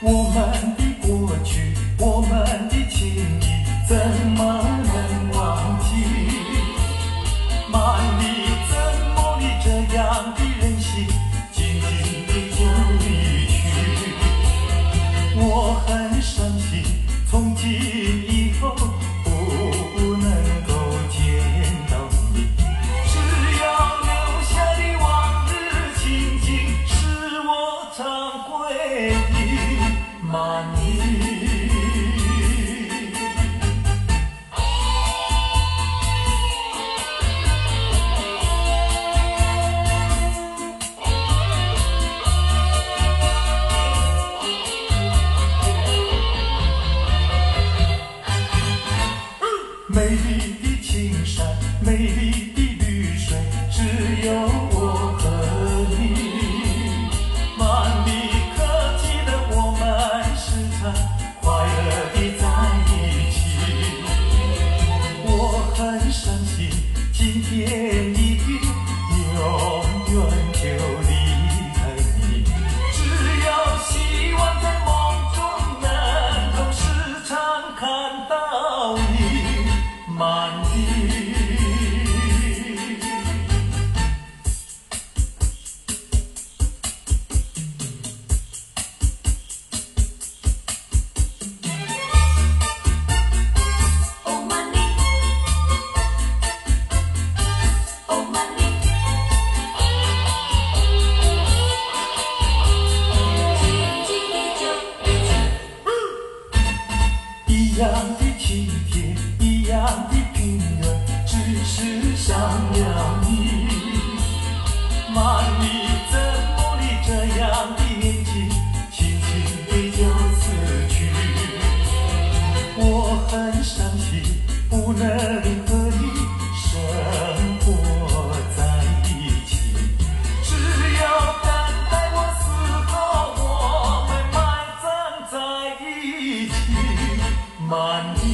我们的过去，我们的情谊，怎么能忘记？妈咪，怎么你这样的任性，轻轻地就离去？我很玛尼美丽的青山美丽满地一样的体贴样的平庸，只是想了你。妈，你怎么你这样的年纪，轻轻的就死去？我很伤心，不能和你生活在一起。只要等待我死后，我们埋葬在一起。妈，你。